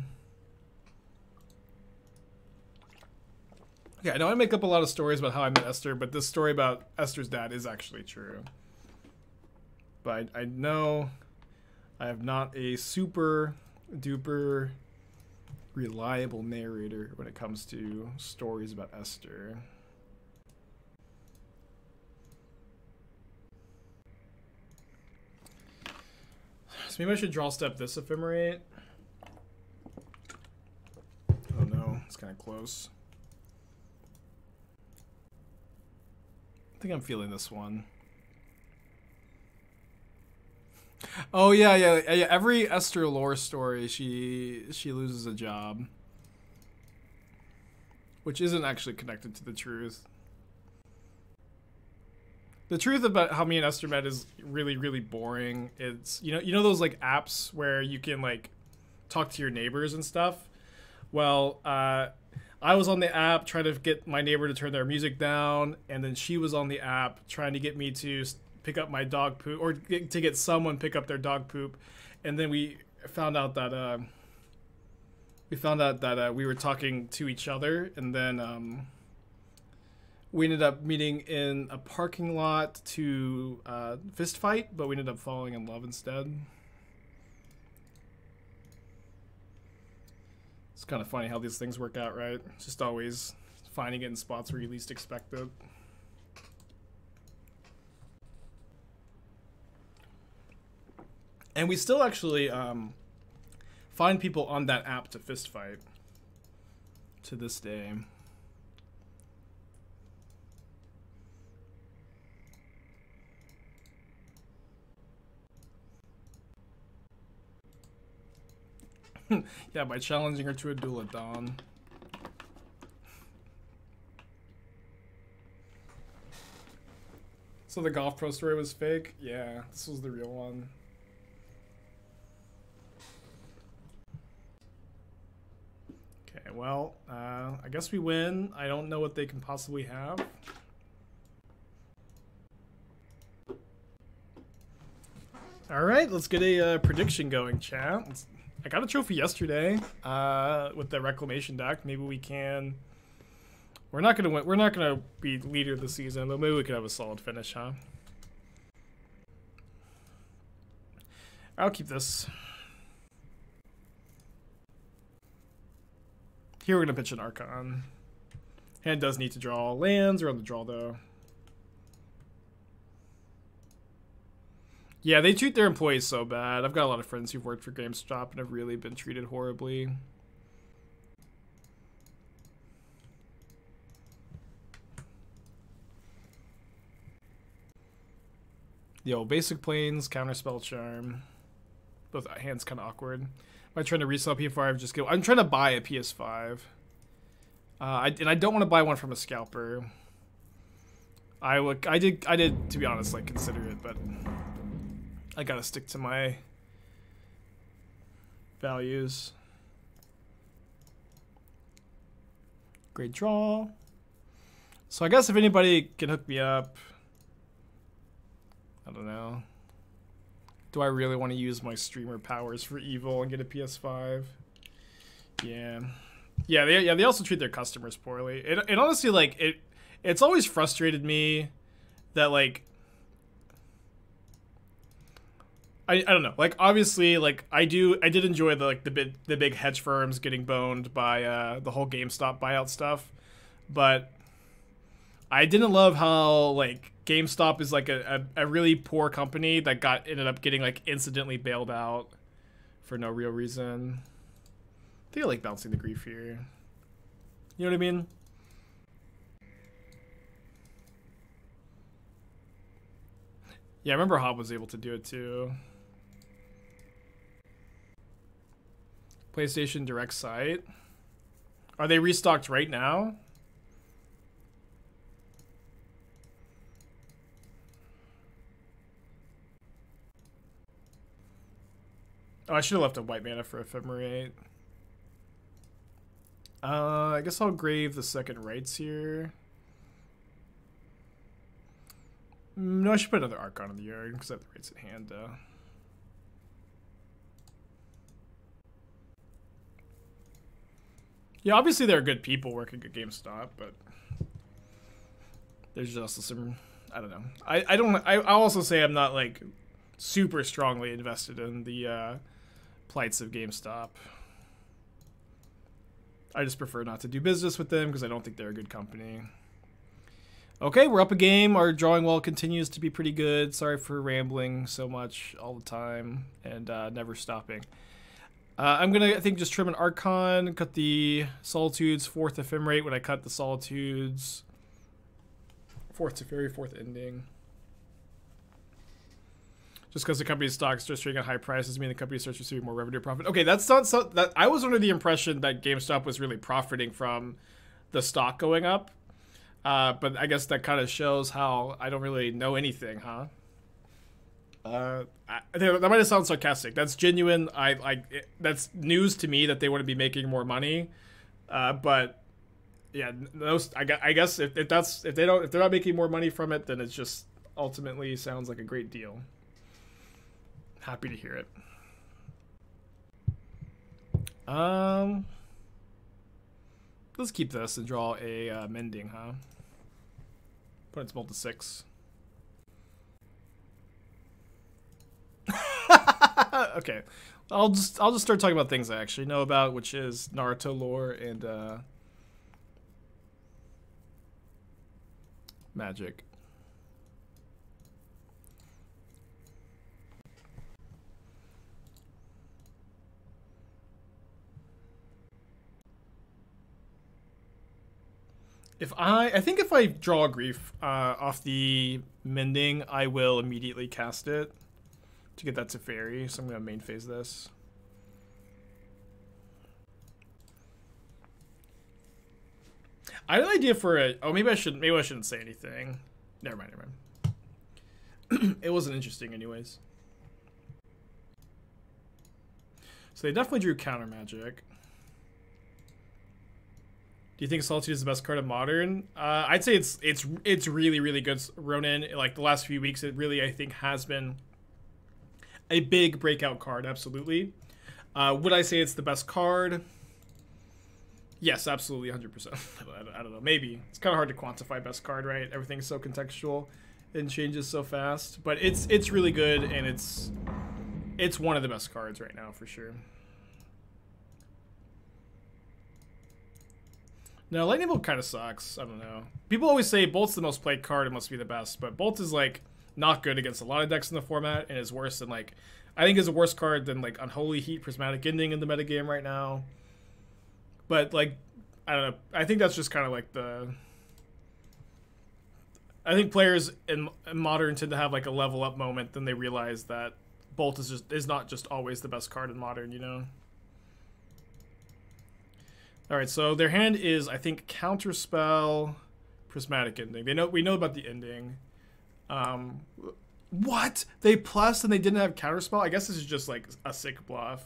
S1: Yeah, I know I make up a lot of stories about how I met Esther, but this story about Esther's dad is actually true. But I, I know I have not a super duper reliable narrator when it comes to stories about Esther. So maybe I should draw step this ephemerate. Oh no, it's kind of close. I think I'm feeling this one. Oh yeah, yeah, yeah. Every Esther lore story, she she loses a job, which isn't actually connected to the truth. The truth about how me and Esther met is really, really boring. It's you know you know those like apps where you can like talk to your neighbors and stuff. Well, uh, I was on the app trying to get my neighbor to turn their music down, and then she was on the app trying to get me to pick up my dog poop or get, to get someone pick up their dog poop, and then we found out that uh, we found out that uh, we were talking to each other, and then. Um, we ended up meeting in a parking lot to uh, fist fight, but we ended up falling in love instead. It's kind of funny how these things work out, right? Just always finding it in spots where you least expect it. And we still actually um, find people on that app to fist fight to this day. *laughs* yeah, by challenging her to a duel at dawn. So the Golf Pro story was fake? Yeah, this was the real one. Okay, well, uh, I guess we win. I don't know what they can possibly have. All right, let's get a uh, prediction going, chat. Let's I got a trophy yesterday uh, with the reclamation deck. Maybe we can. We're not gonna win. We're not gonna be leader of the season, but maybe we could have a solid finish, huh? I'll keep this. Here we're gonna pitch an Archon. Hand does need to draw lands. We're on the draw though. Yeah, they treat their employees so bad. I've got a lot of friends who've worked for GameStop and have really been treated horribly. Yo, basic Plains, counterspell charm. Both hands kind of awkward. Am I trying to resell PS5? Just go. I'm trying to buy a PS5. Uh, I, and I don't want to buy one from a scalper. I would. I did. I did. To be honest, like consider it, but I gotta stick to my values. Great draw. So I guess if anybody can hook me up, I don't know. Do I really want to use my streamer powers for evil and get a PS5? Yeah. Yeah, they yeah, they also treat their customers poorly. It it honestly like it it's always frustrated me that like I, I don't know. Like obviously, like I do, I did enjoy the like the big the big hedge firms getting boned by uh, the whole GameStop buyout stuff, but I didn't love how like GameStop is like a, a, a really poor company that got ended up getting like incidentally bailed out for no real reason. I think I like bouncing the grief here. You know what I mean? Yeah, I remember Hob was able to do it too. PlayStation Direct site. Are they restocked right now? Oh, I should have left a white mana for Ephemerate. Uh, I guess I'll grave the second Rites here. Mm, no, I should put another Archon in the yard because I have the Rites at hand, though. Yeah, obviously there are good people working at GameStop, but there's also some I don't know. I, I don't I I'll also say I'm not like super strongly invested in the uh, plights of GameStop. I just prefer not to do business with them because I don't think they're a good company. Okay, we're up a game. Our drawing well continues to be pretty good. Sorry for rambling so much all the time and uh, never stopping. Uh, I'm gonna, I think, just trim an Archon, cut the Solitudes, fourth Ephemerate when I cut the Solitudes. Fourth Teferi, fourth Ending. Just because the company's stocks just trading at high prices mean the company starts receiving more revenue profit. Okay, that's not so. That I was under the impression that GameStop was really profiting from the stock going up, uh, but I guess that kind of shows how I don't really know anything, huh? Uh, I, that might have sounded sarcastic. That's genuine. I like that's news to me that they want to be making more money. Uh, but yeah, those I, I guess if, if that's if they don't if they're not making more money from it, then it's just ultimately sounds like a great deal. Happy to hear it. Um, let's keep this and draw a uh, mending, huh? Put its multi six. *laughs* okay, I'll just I'll just start talking about things I actually know about, which is Naruto lore and uh, magic. If I, I think if I draw a grief uh, off the mending, I will immediately cast it to get that Teferi, so I'm going to main phase this. I had an idea for a. Oh, maybe I should. Maybe I shouldn't say anything. Never mind. Never mind. *clears throat* it wasn't interesting, anyways. So they definitely drew counter magic. Do you think Solitude is the best card of Modern? Uh, I'd say it's it's it's really really good. Ronin, like the last few weeks, it really I think has been a big breakout card, absolutely. Uh, would I say it's the best card? Yes, absolutely, 100%. *laughs* I don't know, maybe. It's kind of hard to quantify best card, right? Everything's so contextual and changes so fast. But it's it's really good, and it's it's one of the best cards right now, for sure. No, Lightning Bolt kind of sucks. I don't know. People always say Bolt's the most played card, it must be the best, but Bolt is like not good against a lot of decks in the format and is worse than like I think is a worse card than like Unholy Heat Prismatic Ending in the metagame right now. But like I don't know. I think that's just kind of like the I think players in, in modern tend to have like a level up moment, then they realize that Bolt is just is not just always the best card in modern, you know. All right, so their hand is I think counterspell, prismatic ending. They know we know about the ending. Um, what they plus and they didn't have counterspell? I guess this is just like a sick bluff.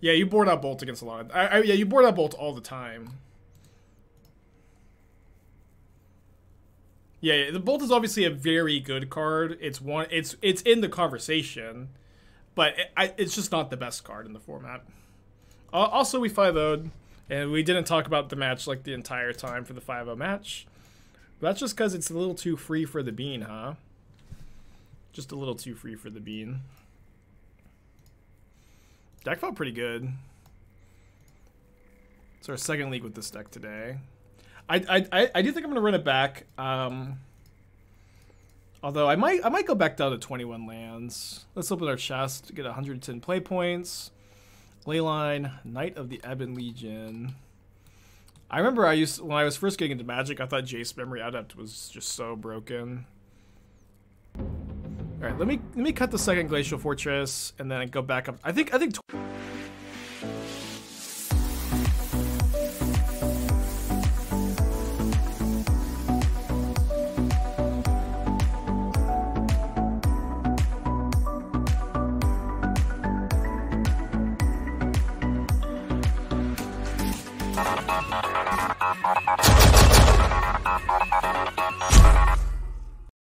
S1: Yeah, you board out Bolt against a lot. I, I, yeah, you board out Bolt all the time. Yeah, yeah, the Bolt is obviously a very good card. It's one. It's it's in the conversation, but it, I, it's just not the best card in the format. Uh, also, we 5 0'd, and we didn't talk about the match like the entire time for the 5 0 match. That's just because it's a little too free for the bean, huh? Just a little too free for the bean. Deck felt pretty good. It's our second league with this deck today. I I, I do think I'm gonna run it back. Um, although I might I might go back down to 21 lands. Let's open our chest. To get 110 play points. Leyline, Knight of the Ebon Legion. I remember I used when I was first getting into Magic, I thought Jace Memory Adept was just so broken. All right, let me let me cut the second glacial fortress and then go back up. I think I think.